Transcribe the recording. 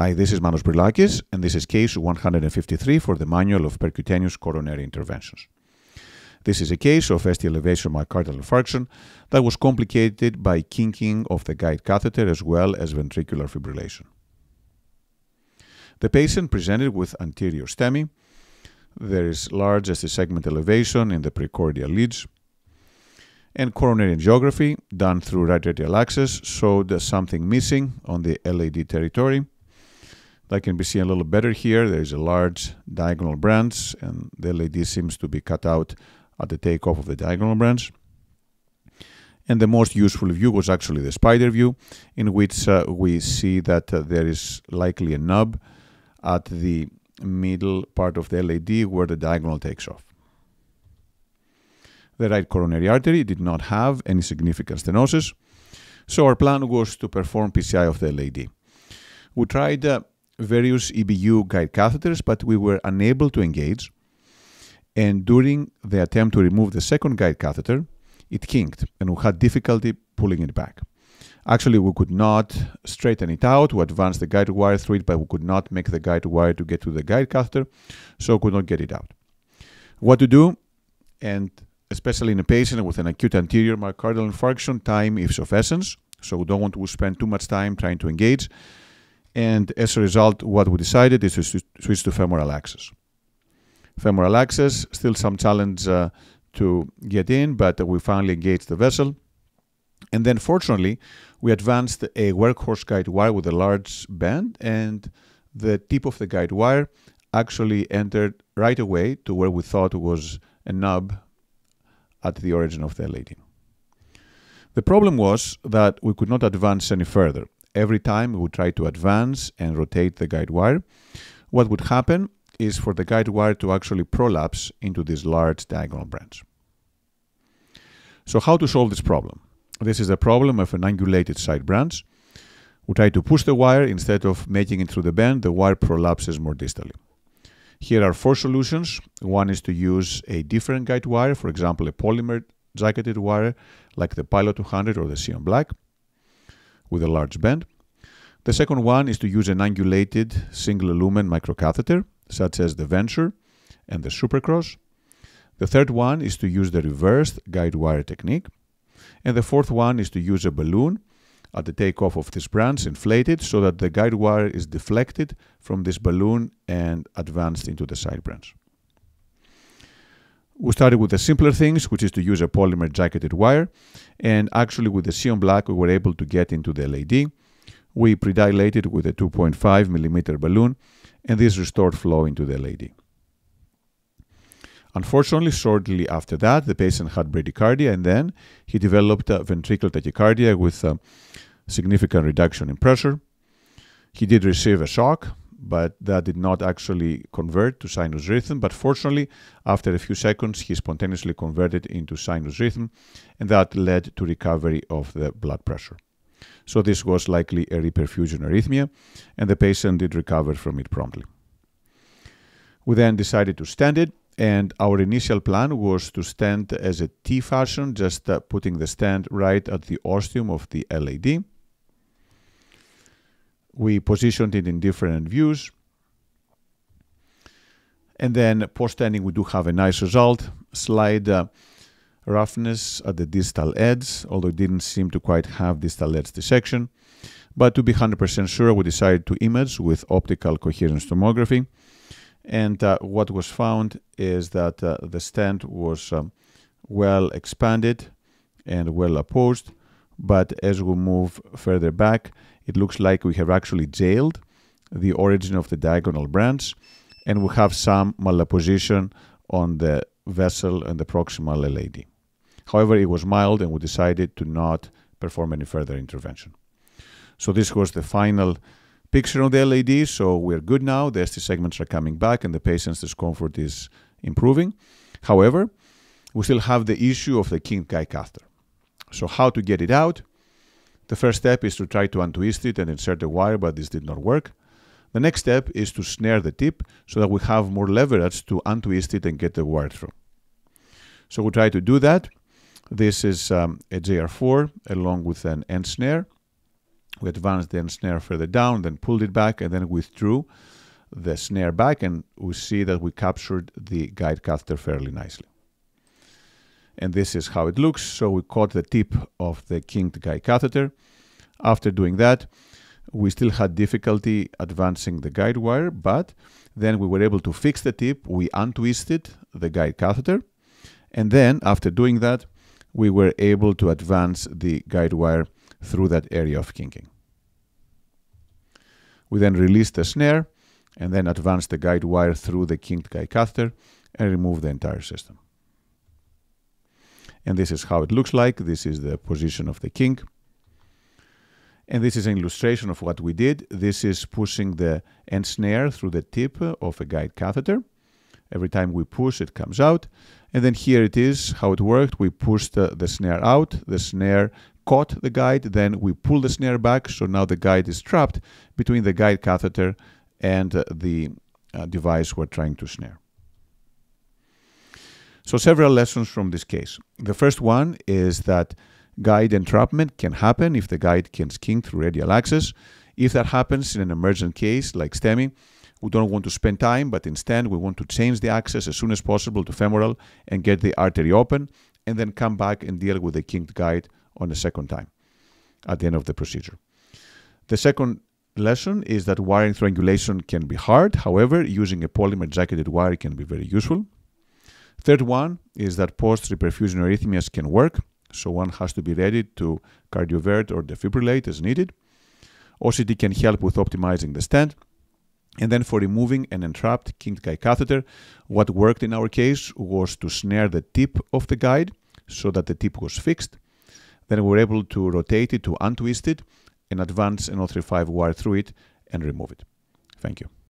Hi, this is Manos Brilakis, and this is case 153 for the Manual of Percutaneous Coronary Interventions. This is a case of ST elevation myocardial infarction that was complicated by kinking of the guide catheter as well as ventricular fibrillation. The patient presented with anterior STEMI. There is large ST segment elevation in the precordial leads. And coronary angiography done through right radial access showed something missing on the LAD territory. That can be seen a little better here. There is a large diagonal branch, and the LAD seems to be cut out at the takeoff of the diagonal branch. And the most useful view was actually the spider view, in which uh, we see that uh, there is likely a nub at the middle part of the LAD where the diagonal takes off. The right coronary artery did not have any significant stenosis, so our plan was to perform PCI of the LAD. We tried uh, various EBU guide catheters, but we were unable to engage. And during the attempt to remove the second guide catheter, it kinked and we had difficulty pulling it back. Actually, we could not straighten it out. We advanced the guide wire through it, but we could not make the guide wire to get to the guide catheter, so could not get it out. What to do? And especially in a patient with an acute anterior myocardial infarction, time is of essence. So we don't want to spend too much time trying to engage. And as a result, what we decided is to switch to femoral access. Femoral access, still some challenge uh, to get in, but we finally engaged the vessel. And then fortunately, we advanced a workhorse guide wire with a large bend, and the tip of the guide wire actually entered right away to where we thought was a nub at the origin of the LAD. The problem was that we could not advance any further. Every time we try to advance and rotate the guide wire, what would happen is for the guide wire to actually prolapse into this large diagonal branch. So how to solve this problem? This is a problem of an angulated side branch. We try to push the wire instead of making it through the bend, the wire prolapses more distally. Here are four solutions. One is to use a different guide wire, for example, a polymer jacketed wire like the Pilot 200 or the Sion Black with a large bend. The second one is to use an angulated single lumen microcatheter, such as the Venture and the Supercross. The third one is to use the reversed guide wire technique. And the fourth one is to use a balloon at the takeoff of this branch inflated so that the guide wire is deflected from this balloon and advanced into the side branch. We started with the simpler things, which is to use a polymer jacketed wire. And actually with the Sion Black, we were able to get into the LAD. We predilated with a 2.5 millimeter balloon, and this restored flow into the LAD. Unfortunately, shortly after that, the patient had bradycardia, and then he developed ventricular tachycardia with a significant reduction in pressure. He did receive a shock, but that did not actually convert to sinus rhythm. But fortunately, after a few seconds, he spontaneously converted into sinus rhythm, and that led to recovery of the blood pressure. So this was likely a reperfusion arrhythmia, and the patient did recover from it promptly. We then decided to stent it, and our initial plan was to stent as a T fashion, just uh, putting the stent right at the ostium of the LAD. We positioned it in different views. And then post-stenting, we do have a nice result. Slide uh, roughness at the distal edge, although it didn't seem to quite have distal edge dissection. But to be 100% sure, we decided to image with optical coherence tomography. And uh, what was found is that uh, the stent was um, well expanded and well opposed. But as we move further back, it looks like we have actually jailed the origin of the diagonal branch and we have some malapposition on the vessel and the proximal LAD. However, it was mild and we decided to not perform any further intervention. So this was the final picture on the LAD. So we're good now. The ST segments are coming back and the patient's discomfort is improving. However, we still have the issue of the king guide catheter. So how to get it out? The first step is to try to untwist it and insert the wire, but this did not work. The next step is to snare the tip so that we have more leverage to untwist it and get the wire through. So we try to do that. This is um, a JR4 along with an Ensnare. We advanced the snare further down, then pulled it back, and then withdrew the snare back, and we see that we captured the guide catheter fairly nicely. And this is how it looks. So we caught the tip of the kinked guide catheter. After doing that, we still had difficulty advancing the guide wire, but then we were able to fix the tip. We untwisted the guide catheter. And then after doing that, we were able to advance the guide wire through that area of kinking. We then released the snare and then advanced the guide wire through the kinked guide catheter and removed the entire system. And this is how it looks like. This is the position of the king. And this is an illustration of what we did. This is pushing the Ensnare through the tip of a guide catheter. Every time we push, it comes out. And then here it is how it worked. We pushed the, the snare out. The snare caught the guide. Then we pull the snare back. So now the guide is trapped between the guide catheter and uh, the uh, device we're trying to snare. So several lessons from this case. The first one is that guide entrapment can happen if the guide can skin through radial access. If that happens in an emergent case like STEMI, we don't want to spend time, but instead we want to change the access as soon as possible to femoral and get the artery open, and then come back and deal with the kinked guide on a second time at the end of the procedure. The second lesson is that wiring triangulation can be hard. However, using a polymer jacketed wire can be very useful. Third one is that post-reperfusion arrhythmias can work. So one has to be ready to cardiovert or defibrillate as needed. OCT can help with optimizing the stent. And then for removing an entrapped kinked guide catheter, what worked in our case was to snare the tip of the guide so that the tip was fixed. Then we were able to rotate it to untwist it and advance an O35 wire through it and remove it. Thank you.